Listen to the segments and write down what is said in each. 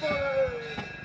Cowboys!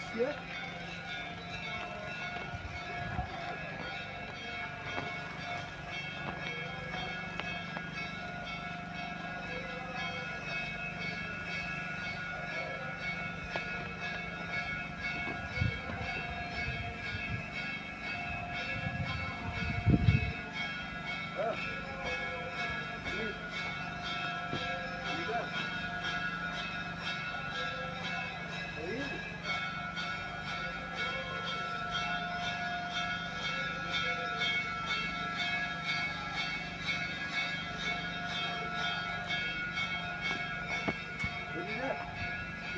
Last year.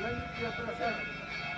何やってらっしゃい